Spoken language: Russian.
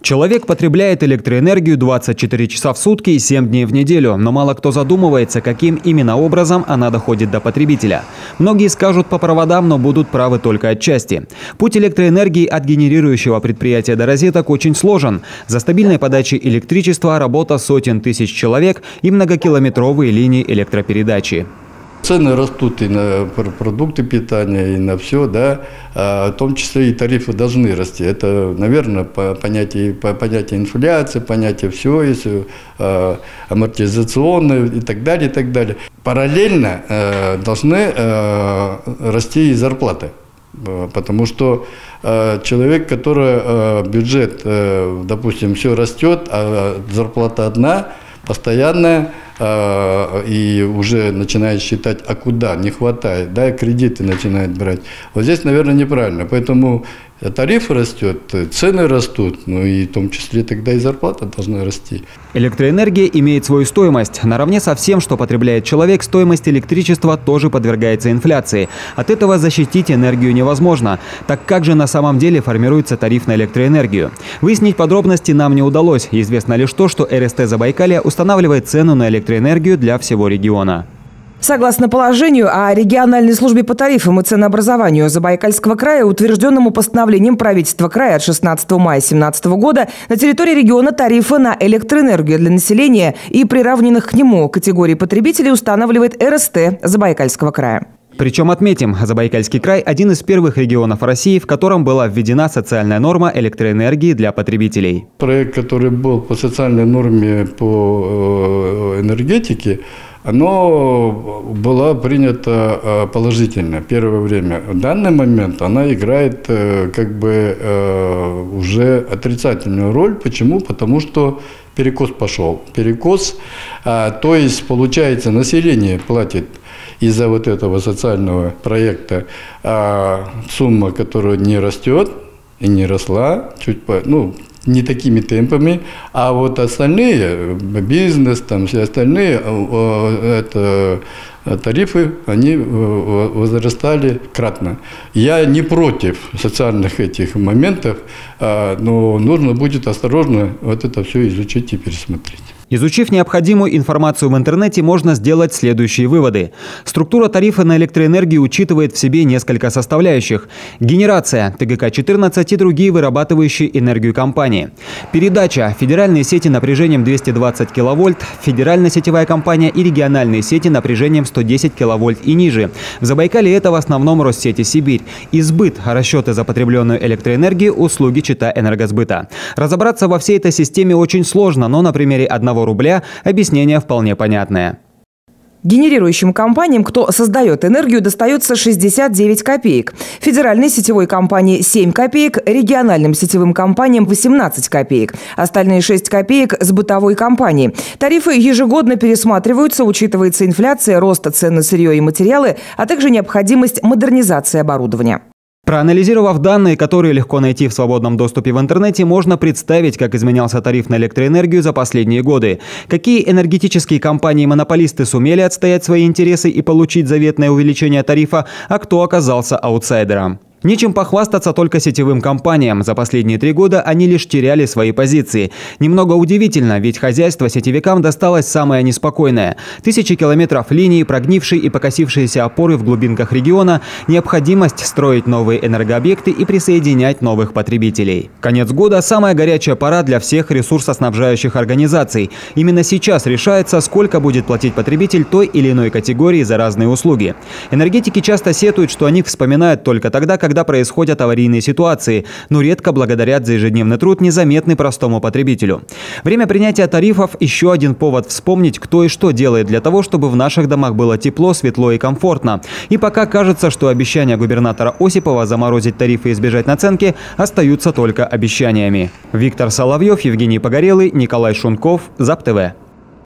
Человек потребляет электроэнергию 24 часа в сутки и 7 дней в неделю, но мало кто задумывается, каким именно образом она доходит до потребителя. Многие скажут по проводам, но будут правы только отчасти. Путь электроэнергии от генерирующего предприятия до розеток очень сложен. За стабильной подачей электричества работа сотен тысяч человек и многокилометровые линии электропередачи. Цены растут и на продукты питания, и на все, да, а в том числе и тарифы должны расти. Это, наверное, по понятию, по понятию инфляции, понятие всего, если э, амортизационные и так далее, и так далее. Параллельно э, должны э, расти и зарплаты. Потому что э, человек, который э, бюджет, э, допустим, все растет, а зарплата одна, постоянная, и уже начинает считать, а куда, не хватает, да, кредиты начинает брать. Вот здесь, наверное, неправильно. Поэтому тариф растет, цены растут, ну и в том числе тогда и зарплата должна расти. Электроэнергия имеет свою стоимость. Наравне со всем, что потребляет человек, стоимость электричества тоже подвергается инфляции. От этого защитить энергию невозможно. Так как же на самом деле формируется тариф на электроэнергию? Выяснить подробности нам не удалось. Известно лишь то, что РСТ Забайкалья устанавливает цену на электроэнергию для всего региона. Согласно положению о региональной службе по тарифам и ценообразованию Забайкальского края, утвержденному постановлением правительства края от 16 мая 2017 года, на территории региона тарифы на электроэнергию для населения и приравненных к нему категорий потребителей устанавливает РСТ Забайкальского края. Причем отметим, Забайкальский край – один из первых регионов России, в котором была введена социальная норма электроэнергии для потребителей. Проект, который был по социальной норме по э, энергетике, оно было принято э, положительно первое время. В данный момент она играет э, как бы э, уже отрицательную роль. Почему? Потому что перекос пошел. Перекос, то есть получается население платит из-за вот этого социального проекта сумма, которая не растет и не росла, чуть по, ну, не такими темпами, а вот остальные, бизнес, там все остальные, это тарифы, они возрастали кратно. Я не против социальных этих моментов, но нужно будет осторожно вот это все изучить и пересмотреть. Изучив необходимую информацию в интернете, можно сделать следующие выводы. Структура тарифа на электроэнергию учитывает в себе несколько составляющих. Генерация, ТГК-14 и другие вырабатывающие энергию компании. Передача, федеральные сети напряжением 220 кВт, федеральная сетевая компания и региональные сети напряжением 110 кВт и ниже. В Забайкале это в основном Россети Сибирь. Избыт, расчеты за потребленную электроэнергию, услуги чита энергосбыта. Разобраться во всей этой системе очень сложно, но на примере одного рубля объяснение вполне понятное. Генерирующим компаниям, кто создает энергию, достается 69 копеек. Федеральной сетевой компании 7 копеек, региональным сетевым компаниям 18 копеек. Остальные 6 копеек с бытовой компании. Тарифы ежегодно пересматриваются, учитывается инфляция, рост цен на сырье и материалы, а также необходимость модернизации оборудования. Проанализировав данные, которые легко найти в свободном доступе в интернете, можно представить, как изменялся тариф на электроэнергию за последние годы. Какие энергетические компании-монополисты сумели отстоять свои интересы и получить заветное увеличение тарифа, а кто оказался аутсайдером. Нечем похвастаться только сетевым компаниям. За последние три года они лишь теряли свои позиции. Немного удивительно, ведь хозяйство сетевикам досталось самое неспокойное. Тысячи километров линий, прогнившие и покосившиеся опоры в глубинках региона, необходимость строить новые энергообъекты и присоединять новых потребителей. Конец года – самая горячая пора для всех ресурсоснабжающих организаций. Именно сейчас решается, сколько будет платить потребитель той или иной категории за разные услуги. Энергетики часто сетуют, что они вспоминают только тогда, когда когда происходят аварийные ситуации, но редко благодарят за ежедневный труд, незаметный простому потребителю. Время принятия тарифов – еще один повод вспомнить, кто и что делает для того, чтобы в наших домах было тепло, светло и комфортно. И пока кажется, что обещания губернатора Осипова заморозить тарифы и избежать наценки остаются только обещаниями. Виктор Соловьев, Евгений Погорелый, Николай Шунков, ЗАП ТВ.